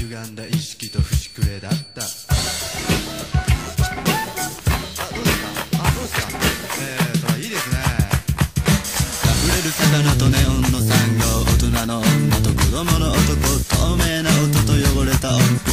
歪んだ意識と節くれだった。あどうですか？あそうですか。えーといいですね。溢れる魚とネオンの産業。大人の女と子供の男透明な音と汚れた音符。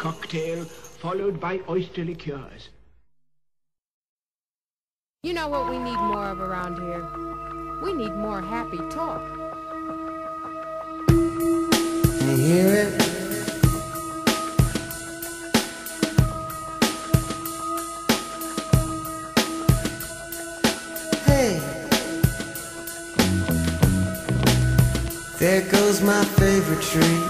Cocktail followed by oyster liqueurs. You know what we need more of around here? We need more happy talk. Can you hear it? Hey. There goes my favorite tree.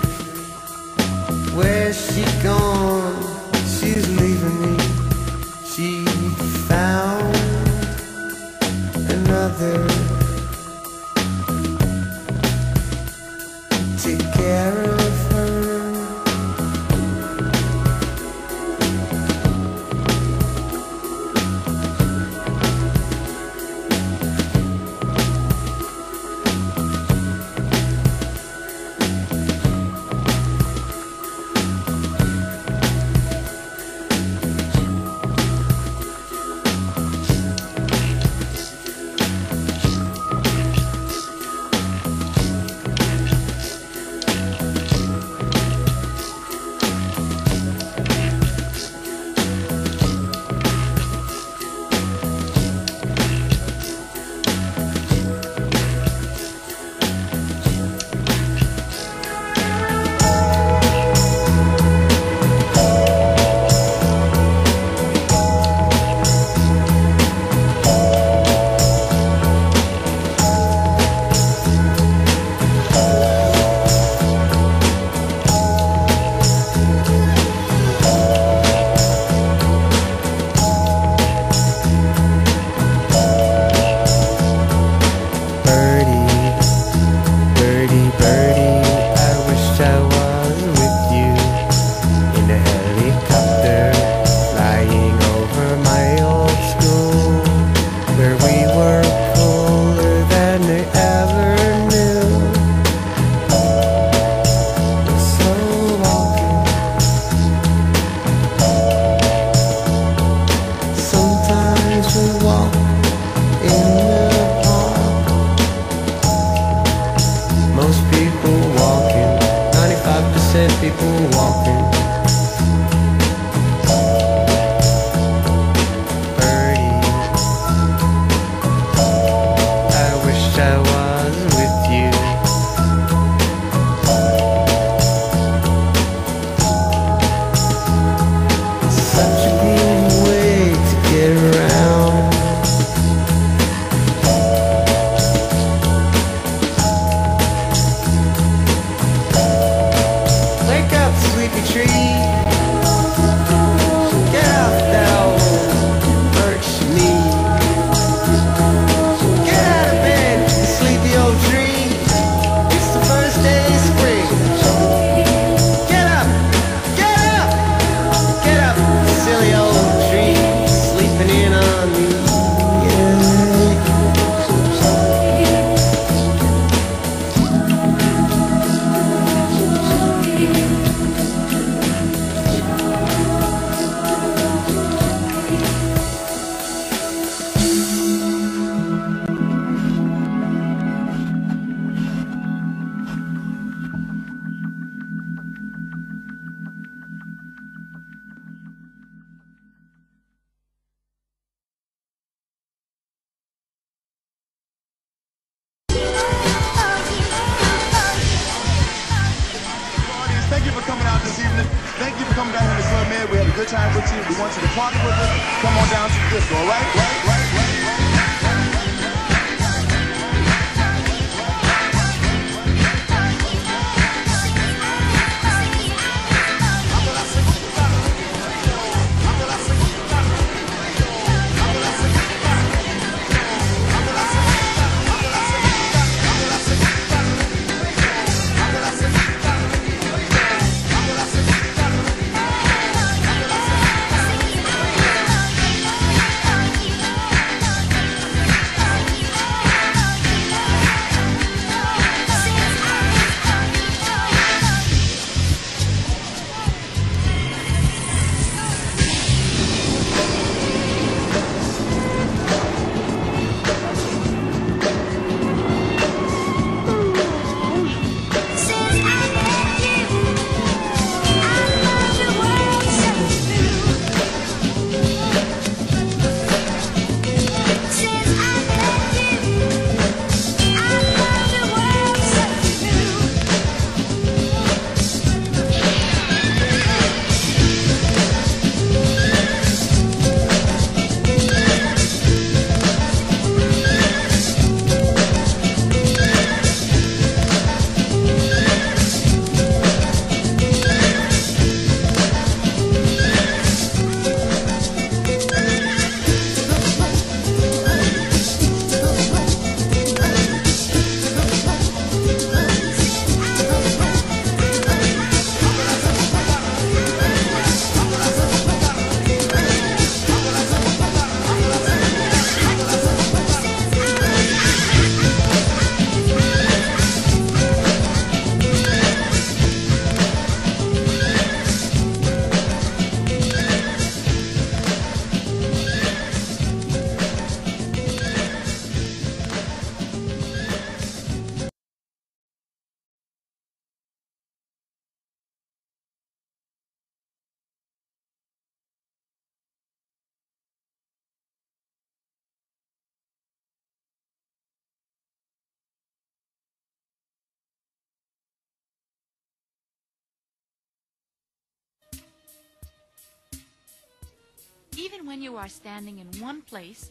even when you are standing in one place,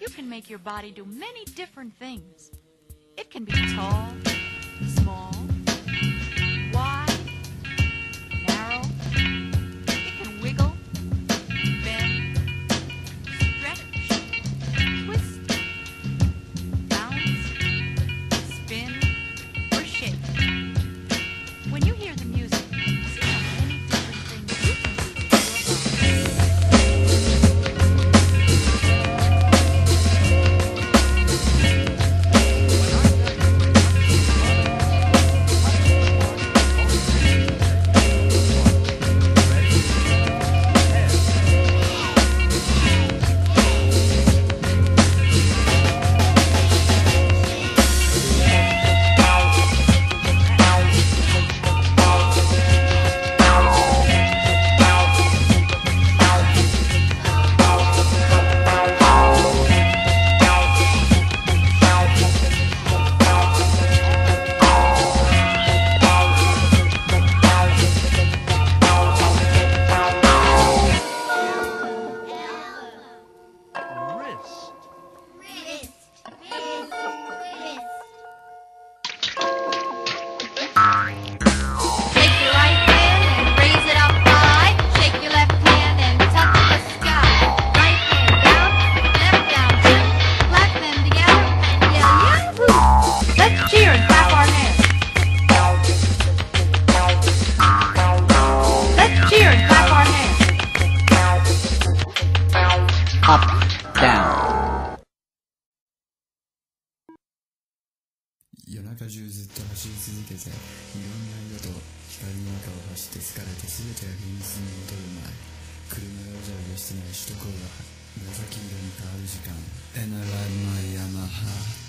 you can make your body do many different things. It can be tall, 中ずっと走り続けていろんな色と光の中を走って疲れて全てが現実に戻る前車がうじゃうじゃしてない首都高が紫色に変わる時間。And I ride my Yamaha